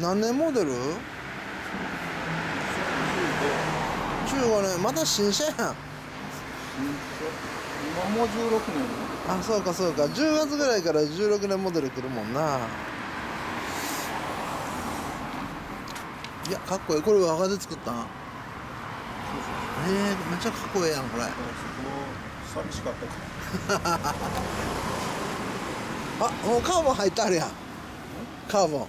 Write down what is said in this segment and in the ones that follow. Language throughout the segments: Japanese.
何年モデル ?15 年。また新車やん。今もう16年。あそうかそうか。10月ぐらいから16年モデル来るもんな。いやかっこいい。これ若で作ったん？えー、めっちゃかっこええやんこれ。寂しかった。か あもうカーボン入ってあるやん。カーボン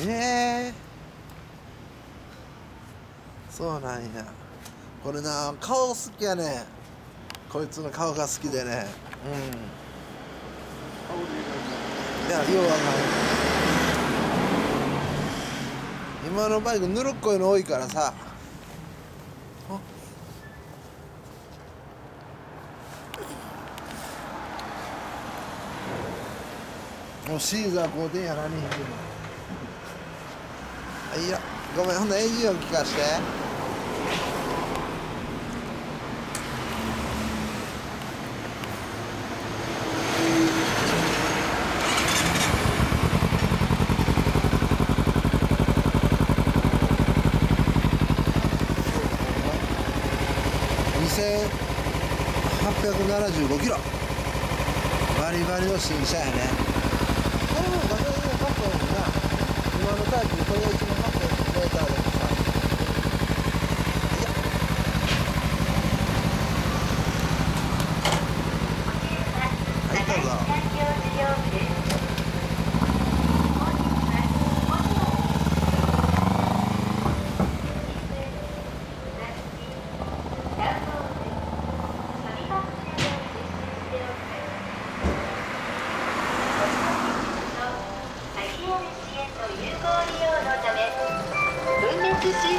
ええそうなんや。これな顔好きやねこいつの顔が好きでね。うん。いやようわかん。ない今のバイクぬるっこいの多いからさ。あもうシーザー買うてんや何へんけどあいやごめんほんならエンジン音聞かして。2875キロ。バリバリの新車やね。これもガソリンのカップやもんな今のタイプこれが一番カップメーターでもさいやはいどうぞ分別推進